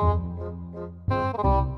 Música